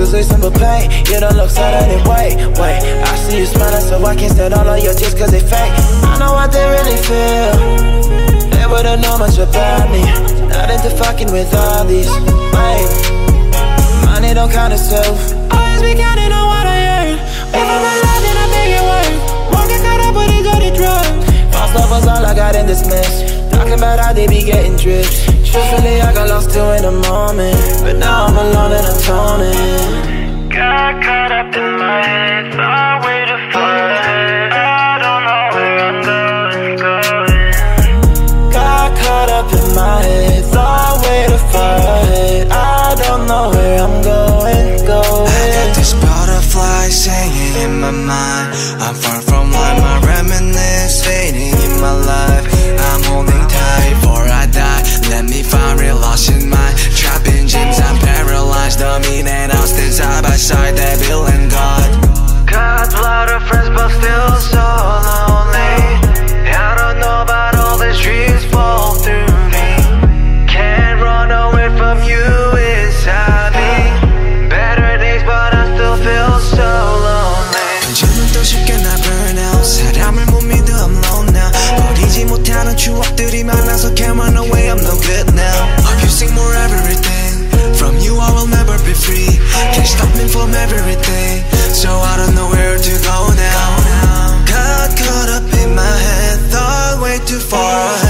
cause it's simple pain You don't look sad anyway Wait, I see you smiling so I can't stand all of your tears cause they fake. I know what they really feel. They wouldn't know much about me. Not into fucking with all these Wait, money don't count itself. Always be counting on what I earn. If I'm alive then I make it work. Won't get caught with False love was all I got in this mess. Talking about how they be getting drift Truthfully, I got lost too in the moment. But now I'm alone and atoning Got caught up in my head, thought way too far ahead. I don't know where I'm going, going. Got caught up in my head. Thought way far ahead I don't know where I'm going, I got going this butterfly singing in my mind. I'm far side by side That build why?